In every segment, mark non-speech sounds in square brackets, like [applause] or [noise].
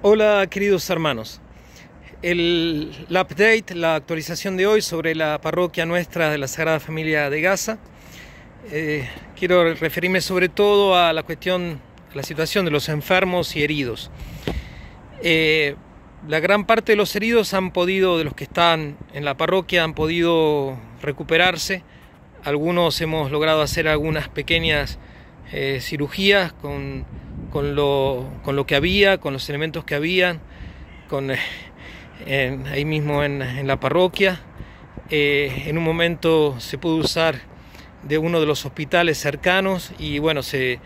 Hola queridos hermanos. El, update, la actualización de hoy sobre la parroquia nuestra de la Sagrada Familia de Gaza. Eh, quiero referirme sobre todo a la cuestión, a la situación de los enfermos y heridos. Eh, la gran parte de los heridos han podido, de los que están en la parroquia, han podido recuperarse. Algunos hemos logrado hacer algunas pequeñas eh, cirugías con con lo, con lo que había, con los elementos que habían, con, eh, ahí mismo en, en la parroquia. Eh, en un momento se pudo usar de uno de los hospitales cercanos y bueno, se,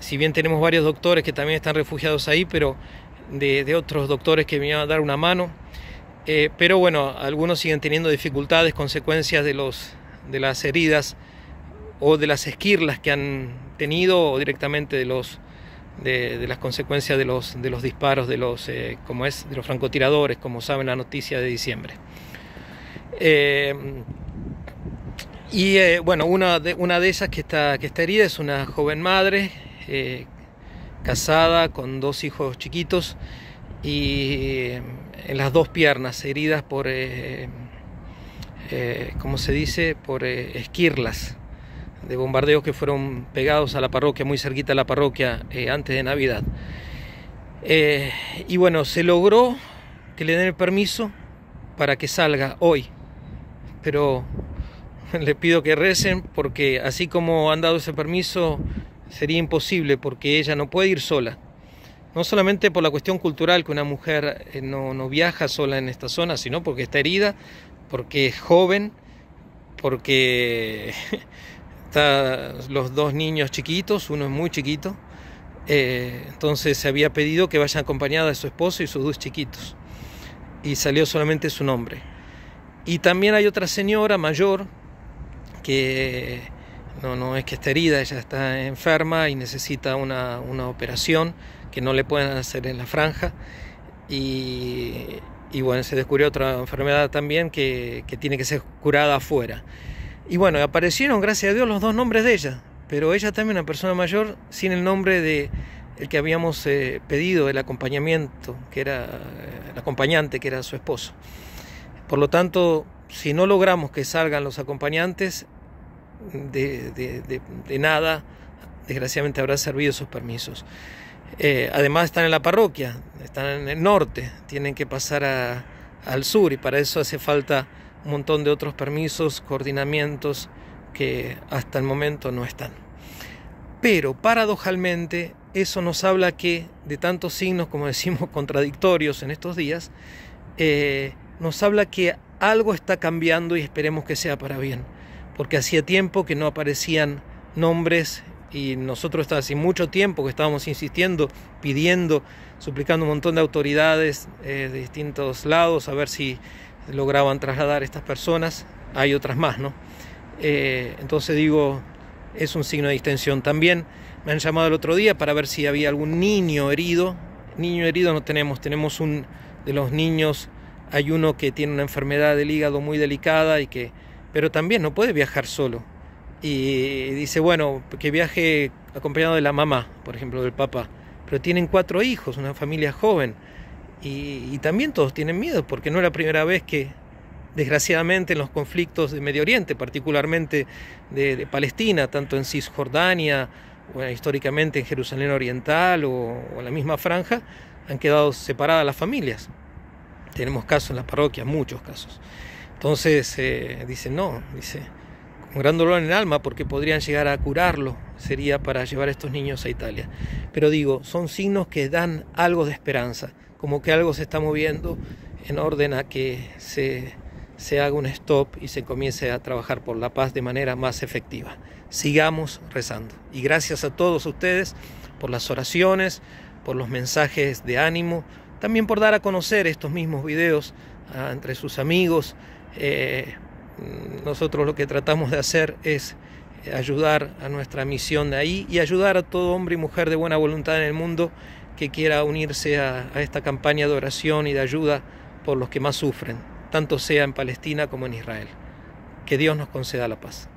si bien tenemos varios doctores que también están refugiados ahí, pero de, de otros doctores que vinieron a dar una mano. Eh, pero bueno, algunos siguen teniendo dificultades, consecuencias de, los, de las heridas o de las esquirlas que han tenido o directamente de los, de, las consecuencias de los, de los disparos de los, eh, como es, de los francotiradores, como saben la noticia de diciembre. Eh, y eh, bueno, una de, una de esas que está, que está herida es una joven madre, casada, con dos hijos chiquitos y en las dos piernas heridas por, ¿cómo se dice?, por esquirlas de bombardeos que fueron pegados a la parroquia, muy cerquita a la parroquia, eh, antes de Navidad. Eh, y bueno, se logró que le den el permiso para que salga hoy, pero [laughs] le pido que recen porque así como han dado ese permiso, sería imposible porque ella no puede ir sola. No solamente por la cuestión cultural que una mujer eh, no, no viaja sola en esta zona, sino porque está herida, porque es joven, porque [laughs] Están los dos niños chiquitos, uno es muy chiquito, eh, entonces se había pedido que vaya acompañada de su esposo y sus dos chiquitos. Y salió solamente su nombre. Y también hay otra señora mayor que no, no es que esté herida, ella está enferma y necesita una, una operación que no le pueden hacer en la franja. Y, y bueno, se descubrió otra enfermedad también que, que tiene que ser curada afuera. Y bueno, aparecieron, gracias a Dios, los dos nombres de ella, pero ella también una persona mayor sin el nombre de el que habíamos eh, pedido, el acompañamiento, que era eh, el acompañante, que era su esposo. Por lo tanto, si no logramos que salgan los acompañantes, de, nada, desgraciadamente habrá servido esos permisos. Eh, además están en la parroquia, están en el norte, tienen que pasar al sur y para eso hace falta un montón de otros permisos, coordinamientos que hasta el momento no están. Pero paradojalmente eso nos habla que de tantos signos, como decimos, [laughs] contradictorios en estos días, eh, nos habla que algo está cambiando y esperemos que sea para bien, porque hacía tiempo que no aparecían nombres y nosotros hace mucho tiempo que estábamos insistiendo, pidiendo, suplicando un montón de autoridades eh, de distintos lados a ver si lograban trasladar estas personas, hay otras más, ¿no? Eh, entonces digo, es un signo de distensión. También me han llamado el otro día para ver si había algún niño herido. Niño herido no tenemos, tenemos un de los niños, hay uno que tiene una enfermedad del hígado muy delicada y que, pero también no puede viajar solo. Y dice, bueno, que viaje acompañado de la mamá, por ejemplo, del papá. Pero tienen cuatro hijos, una familia joven y, también todos tienen miedo, porque no es la primera vez que, desgraciadamente, en los conflictos de Medio Oriente, particularmente de, Palestina, tanto en Cisjordania, o históricamente en Jerusalén Oriental o, en la misma franja, han quedado separadas las familias. Tenemos casos en las parroquias, muchos casos. Entonces, eh, dice, no, dice, con gran dolor en el alma, porque podrían llegar a curarlo, sería para llevar a estos niños a Italia. Pero digo, son signos que dan algo de esperanza como que algo se está moviendo en orden a que se, se haga un stop y se comience a trabajar por la paz de manera más efectiva. Sigamos rezando. Y gracias a todos ustedes por las oraciones, por los mensajes de ánimo, también por dar a conocer estos mismos videos ah, entre sus amigos. Eh, nosotros lo que tratamos de hacer es ayudar a nuestra misión de ahí y ayudar a todo hombre y mujer de buena voluntad en el mundo que quiera unirse a, a esta campaña de oración y de ayuda por los que más sufren, tanto sea en Palestina como en Israel. Que Dios nos conceda la paz.